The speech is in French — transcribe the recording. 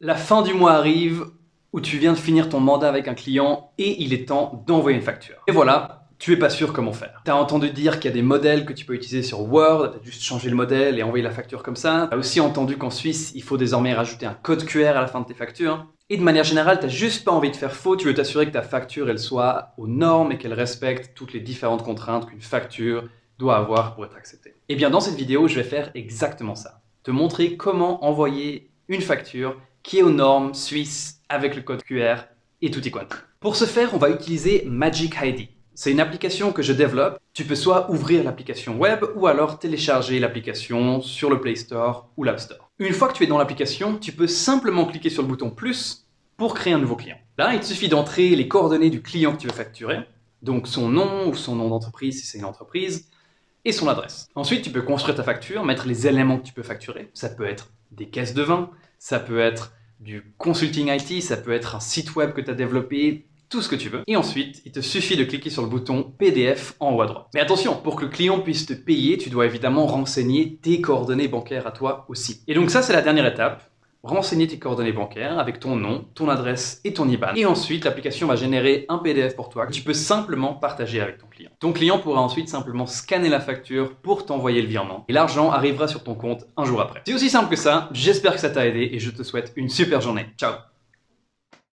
La fin du mois arrive où tu viens de finir ton mandat avec un client et il est temps d'envoyer une facture. Et voilà, tu es pas sûr comment faire. Tu as entendu dire qu'il y a des modèles que tu peux utiliser sur Word, tu as juste changé le modèle et envoyer la facture comme ça. Tu as aussi entendu qu'en Suisse, il faut désormais rajouter un code QR à la fin de tes factures. Et de manière générale, t'as juste pas envie de faire faux, tu veux t'assurer que ta facture elle soit aux normes et qu'elle respecte toutes les différentes contraintes qu'une facture doit avoir pour être acceptée. Et eh bien dans cette vidéo, je vais faire exactement ça. Te montrer comment envoyer une facture qui est aux normes suisses avec le code QR et tout y. Pour ce faire, on va utiliser Magic ID. C'est une application que je développe. Tu peux soit ouvrir l'application web ou alors télécharger l'application sur le Play Store ou l'App Store. Une fois que tu es dans l'application, tu peux simplement cliquer sur le bouton plus pour créer un nouveau client. Là, il te suffit d'entrer les coordonnées du client que tu veux facturer, donc son nom ou son nom d'entreprise si c'est une entreprise, et son adresse. Ensuite, tu peux construire ta facture, mettre les éléments que tu peux facturer. Ça peut être des caisses de vin, ça peut être du consulting IT, ça peut être un site web que tu as développé, tout ce que tu veux. Et ensuite, il te suffit de cliquer sur le bouton PDF en haut à droite. Mais attention, pour que le client puisse te payer, tu dois évidemment renseigner tes coordonnées bancaires à toi aussi. Et donc ça, c'est la dernière étape renseigner tes coordonnées bancaires avec ton nom, ton adresse et ton IBAN. Et ensuite, l'application va générer un PDF pour toi que tu peux simplement partager avec ton client. Ton client pourra ensuite simplement scanner la facture pour t'envoyer le virement. Et l'argent arrivera sur ton compte un jour après. C'est aussi simple que ça. J'espère que ça t'a aidé et je te souhaite une super journée. Ciao